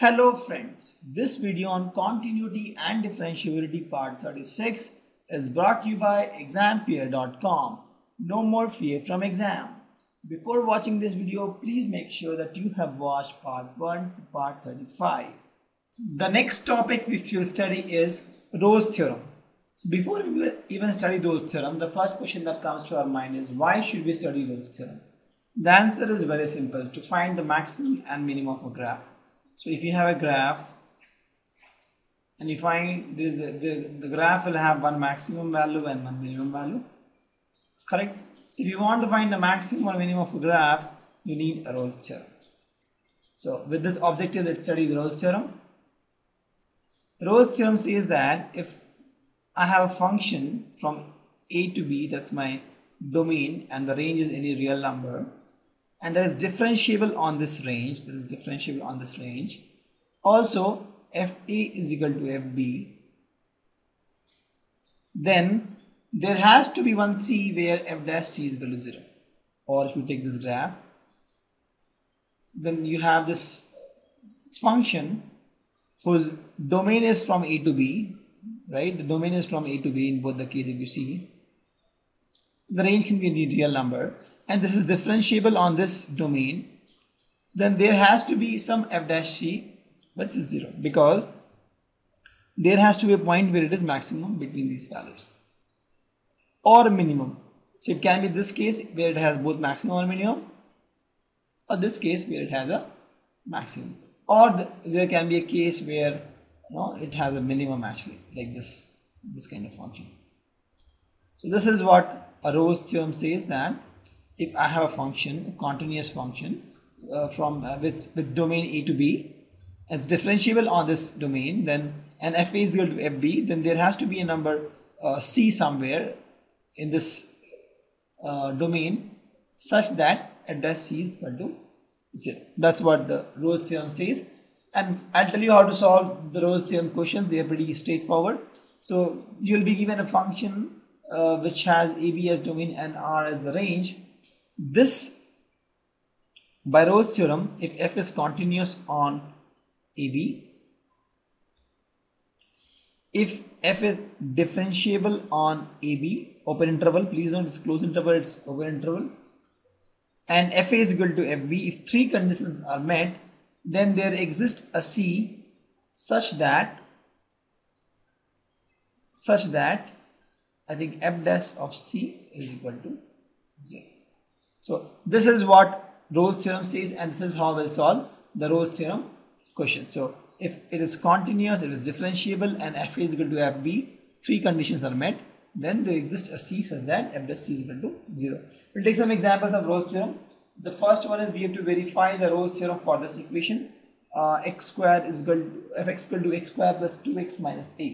Hello friends, this video on continuity and differentiability part 36 is brought to you by examfear.com. No more fear from exam. Before watching this video, please make sure that you have watched part 1 to part 35. The next topic which we'll study is Rolle's theorem. So before we even study Rolle's theorem, the first question that comes to our mind is why should we study Rolle's theorem? The answer is very simple, to find the maximum and minimum of a graph. So if you have a graph and you find this, the, the graph will have one maximum value and one minimum value, correct? So if you want to find the maximum or minimum of a graph, you need a Rolle's theorem. So with this objective, let's study Rolle's theorem. Rolle's theorem says that if I have a function from a to b, that's my domain, and the range is any real number, and that is differentiable on this range. That is differentiable on this range. Also fa is equal to fb then there has to be one c where f dash c is equal to 0 or if you take this graph then you have this function whose domain is from a to b right? The domain is from a to b in both the case if you see. The range can be a real number and this is differentiable on this domain, then there has to be some f dash c which is 0 because there has to be a point where it is maximum between these values or minimum. So it can be this case where it has both maximum or minimum or this case where it has a maximum or the, there can be a case where you know, it has a minimum actually like this this kind of function. So this is what a Rolle's theorem says that if I have a function, a continuous function uh, from uh, with, with domain a to b, it's differentiable on this domain, then and f is equal to fb, then there has to be a number uh, c somewhere in this uh, domain such that f dash c is equal to 0. That's what the Rolle's theorem says. And I'll tell you how to solve the Rolle's theorem questions. They are pretty straightforward. So you'll be given a function uh, which has AB as domain and R as the range this by Rolle's theorem, if f is continuous on AB, if f is differentiable on AB, open interval, please don't close interval, it's open interval, and f is equal to fb, if three conditions are met, then there exists a C such that such that I think f dash of C is equal to 0. So this is what Rolle's theorem says and this is how we'll solve the Rolle's theorem question. So if it is continuous, it is differentiable and f is equal to fb, three conditions are met, then there exists a c such that f dash c is equal to 0. We'll take some examples of Rolle's theorem. The first one is we have to verify the Rolle's theorem for this equation. Uh, x square is equal to fx equal to x square plus 2x minus minus a.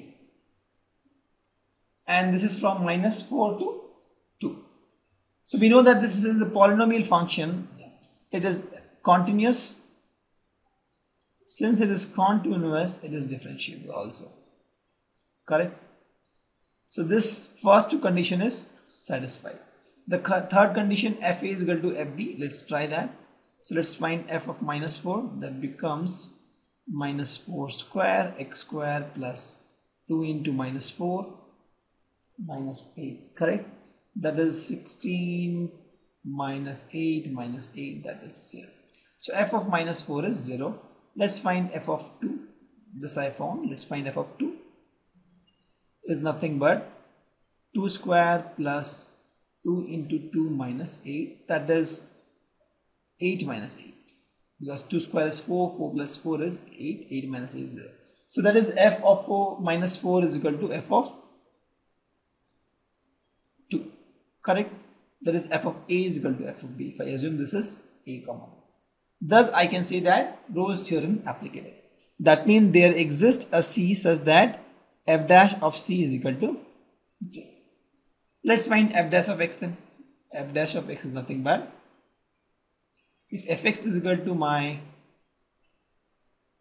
And this is from minus 4 to 2. So we know that this is a polynomial function. It is continuous. Since it is continuous, it is differentiable also. Correct? So this first two condition is satisfied. The third condition f is equal to fb. Let's try that. So let's find f of minus 4. That becomes minus 4 square x square plus 2 into minus 4 minus 8. Correct? That is 16 minus 8 minus 8 that is 0 so f of minus 4 is 0 let's find f of 2 this I found. Let's find f of 2 is nothing but 2 square plus 2 into 2 minus 8 that is 8 minus 8 because 2 square is 4 4 plus 4 is 8 8 minus 8 is 0 so that is f of 4 minus 4 is equal to f of correct? That is f of a is equal to f of b. If I assume this is a comma. Thus I can say that Rolle's theorem is applicable. That means there exists a c such that f dash of c is equal to 0 let's find f dash of x then. F dash of x is nothing but if fx is equal to my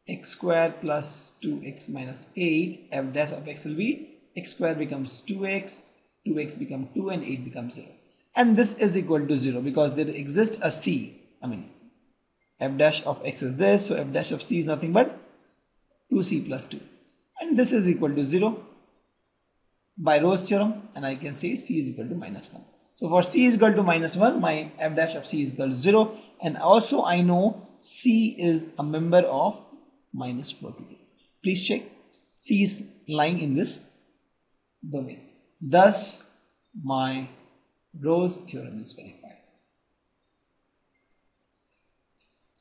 x square plus 2x minus 8 f dash of x will be x square becomes 2x 2x become 2 and 8 becomes 0 and this is equal to 0 because there exists a c I mean f dash of x is this so f dash of c is nothing but 2c plus 2 and this is equal to 0 by Rolle's theorem and I can say c is equal to minus 1. So for c is equal to minus 1 my f dash of c is equal to 0 and also I know c is a member of minus 4 to 2. Please check c is lying in this domain. Thus my Rolle's theorem is verified.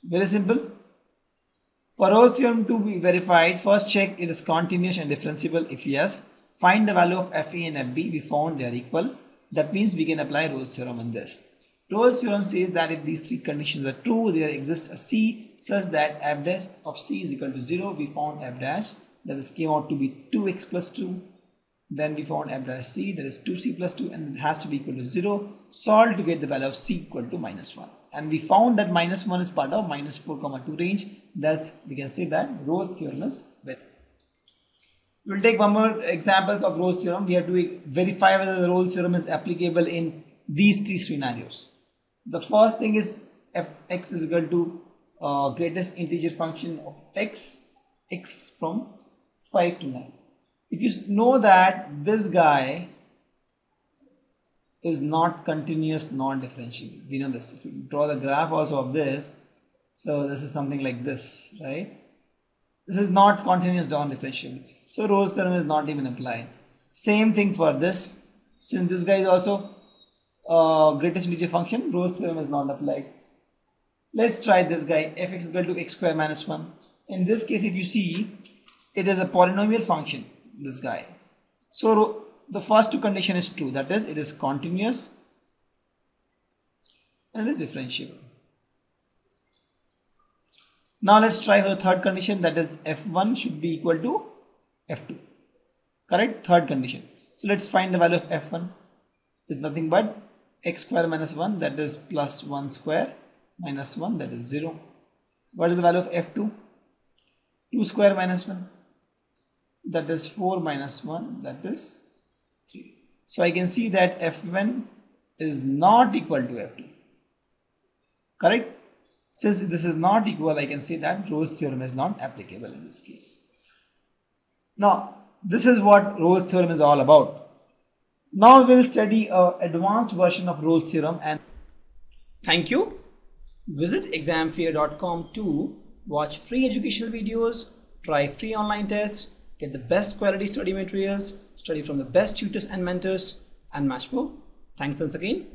Very simple. For Rolle's theorem to be verified, first check it is continuous and differentiable. If yes, find the value of Fa and Fb. We found they are equal. That means we can apply Rolle's theorem on this. Rolle's theorem says that if these three conditions are true, there exists a C such that f dash of C is equal to 0. We found f dash that is came out to be 2x plus 2. Then we found f dash C that is 2c plus 2 and it has to be equal to 0. Solve to get the value of C equal to minus 1 and we found that minus 1 is part of minus 4 comma 2 range thus we can say that Rolle's theorem is valid. We will take one more examples of Rolle's theorem. We have to verify whether the Rolle's theorem is applicable in these three scenarios. The first thing is fx is equal to uh, greatest integer function of x, x from 5 to 9. If you know that this guy is not continuous non-differentiable. We know this. If you draw the graph also of this, so this is something like this, right? This is not continuous non-differentiable. So Rolle's theorem is not even applied. Same thing for this. Since this guy is also greatest integer function, Rolle's theorem is not applied. Let's try this guy fx is equal to x square minus 1. In this case, if you see, it is a polynomial function, this guy. So the first two condition is true that is it is continuous and it is differentiable. Now let's try the third condition that is f1 should be equal to f2 correct third condition. So let's find the value of f1 is nothing but x square minus 1 that is plus 1 square minus 1 that is 0. What is the value of f2? 2 square minus 1 that is 4 minus 1 that is 3. so I can see that F1 is not equal to F2. Correct? Since this is not equal, I can say that Rolle's theorem is not applicable in this case. Now, this is what Rolle's theorem is all about. Now we will study a advanced version of Rolle's theorem and thank you. Visit examfear.com to watch free educational videos, try free online tests, get the best quality study materials, study from the best tutors and mentors, and much more. Thanks once again.